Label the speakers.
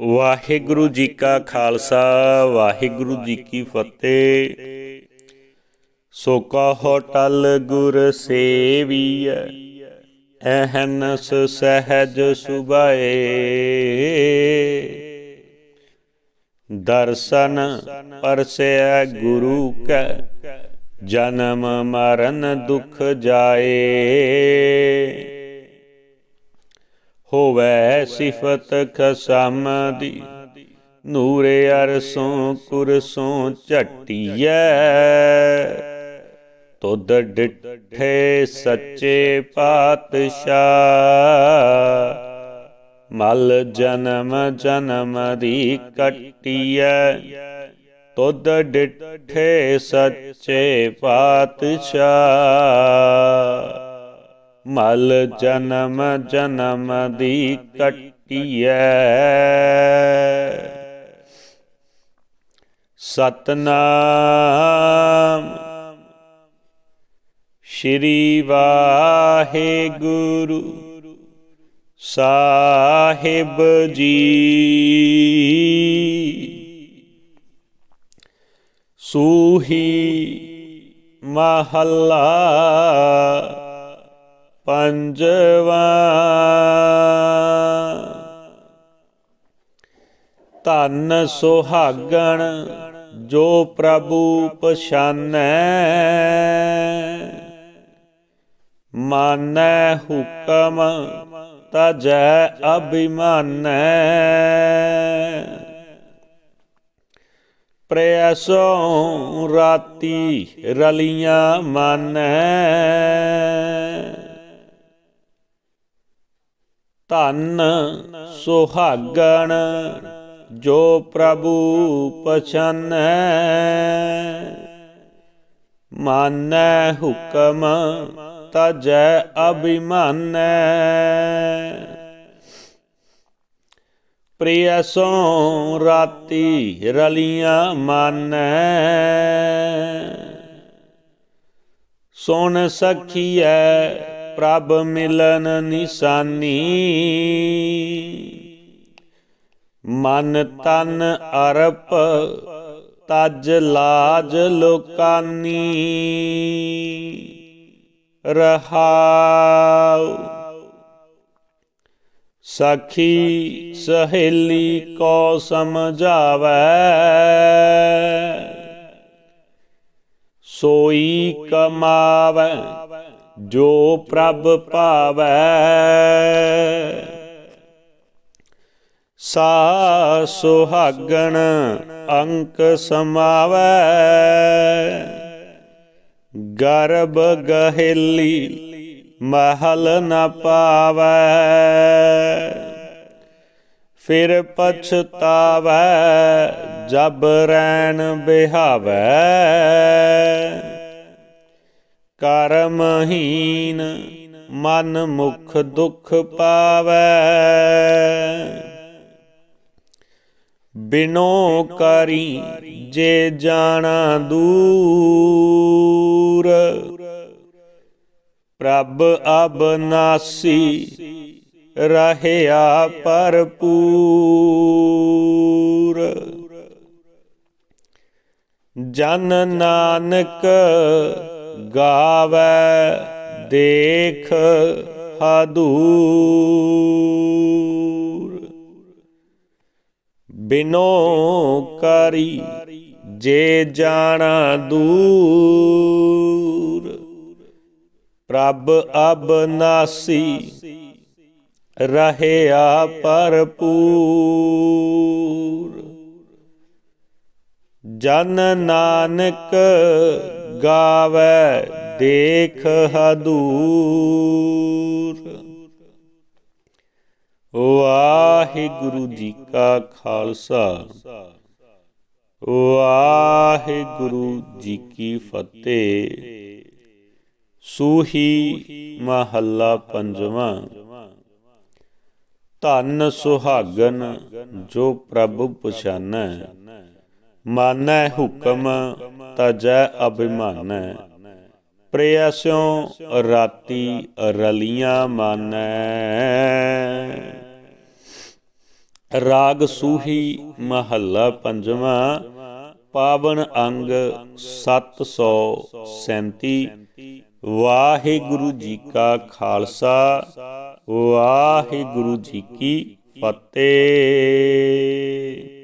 Speaker 1: ਵਾਹਿਗੁਰੂ ਜੀ ਕਾ ਖਾਲਸਾ, ਵਾਹਿਗੁਰੂ ਜੀ ਕੀ ਫਤਿਹ। ਸੋ ਕਹੋ ਟਲ ਗੁਰ ਸੇਵੀਐ, ਅਹਨਸ ਸਹਿਜ ਸੁਭਾਏ। ਦਰਸ਼ਨ ਪਰਸੈ ਗੁਰੂ ਕੈ, ਜਨਮ ਮਰਨ ਦੁਖ ਜਾਏ। ਹੋਵੇ ਸਿਫਤ ਖਸਮ ਦੀ ਨੂਰੇ ਅਰਸੋਂ ਕੁਰਸੋਂ ਝਟੀਐ। ਤੁਧ ਡਿਠੇ ਸੱਚੇ ਪਾਤਸ਼ਾਹ। ਮਲ ਜਨਮ ਜਨਮ ਦੀ ਕਟੀਐ। ਤੁਧ ਡਿਠੇ ਸੱਚੇ ਪਾਤਸ਼ਾਹ। ਮਲ ਜਨਮ ਜਨਮ ਦੀ ਕਟੀਐ। ਸਤਨਾਮ ਸ਼੍ਰੀ ਵਾਹਿਗੁਰੂ ਸਾਹਿਬ ਜੀ। ਸੂਹੀ ਮਹੱਲਾ ਪੰਜਵਾ। ਧਨ ਸੁਹਾਗਣ ਜੋ ਪ੍ਰਭੂ ਪਛਾਨੈ। ਮਾਨੈ ਹੁਕਮ ਤਜੈ ਅਭਿਮਾਨੈ। ਪ੍ਰੈਸੋਂ ਰਾਤੀ ਰਲੀਆਂ ਮਾਨੈ। ਧਨ ਸੁਹਾਗਣ ਜੋ ਪ੍ਰਭੂ ਪਛਾਨੈ। ਮਾਨੈ ਹੁਕਮ ਤਜੈ ਅਭਿਮਾਨੈ। ਪ੍ਰਿਯਸੋਂ ਰਾਤੀ ਰਲੀਆਂ ਮਾਨੈ। ਸੁਣ ਸਖੀਐ ਪ੍ਰਭ ਮਿਲਨ ਨਿਸ਼ਾਨੀ। ਮਨ ਤਨ ਅਰਪ, ਤਜ ਲਾਜ ਲੋਕਾਨੀ। ਰਹਾਉ। ਸਖੀ ਸਹੇਲੀ ਕੋ ਸਮਝਾਵੇ। ਸੋਈ ਕਮਾਵੇ। ਜੋ ਪ੍ਰਭ ਪਾਵੇ। ਸਾ ਸੁਹਾਗਣ ਅੰਕ ਸਮਾਵੈ। ਗਰਬ ਗਹਿਲੀ ਮਹਲ ਨ ਪਾਵੇ। ਫਿਰ ਪਛਤਾਵੈ, ਜਬ ਰੈਣ ਬਿਹਾਵੇ। ਕਰਮਹੀਨ ਮਨ ਮੁਖ ਦੁਖ ਪਾਵੇ। ਬਿਨੋ ਕਰੀ ਜੇ ਜਾਣਾ ਦੂਰ, ਪ੍ਰਭ ਅਬਨਾਸੀ ਰਹਿਆ ਭਰਪੂਰ। ਜਨ ਨਾਨਕ ਗਾਵੇ ਦੇਖ ਹਦੂਰ। ਬਿਨੋ ਕਰੀ ਜੇ ਜਾਣਾ ਦੂਰ। ਪ੍ਰਭ ਅਬਨਾਸੀ ਰਹਿਆ ਭਰਪੂਰ। ਜਨ ਨਾਨਕ ਗਾਵੇ, ਦੇਖ ਹਦੂਰ। ਵਾਹਿਗੁਰੂ ਜੀ ਕਾ ਖਾਲਸਾ। ਵਾਹਿਗੁਰੂ ਜੀ ਕੀ ਫਤਿਹ। ਸੂਹੀ ਮਹੱਲਾ ਪੰਜਵਾਂ। ਧਨ ਸੁਹਾਗਨ ਜੋ ਪ੍ਰਭ ਪਛਾਨੈ। ਮਾਨੈ ਹੁਕਮ ਤਜੈ ਅਭਿਮਾਨੈ। ਪ੍ਰੇਅਸਿਓ ਰਾਤੀ ਰਲੀਆਂ ਮਾਨੈ। ਰਾਗ ਸੂਹੀ ਮਹੱਲਾ ਪੰਜਵਾਂ, ਪਾਵਨ ਅੰਗ 737 ਵਾਹਿਗੁਰੂ ਜੀ ਕਾ ਖਾਲਸਾ, ਵਾਹਿਗੁਰੂ ਜੀ ਕੀ ਫਤਿਹ।